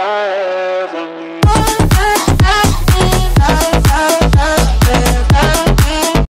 जाए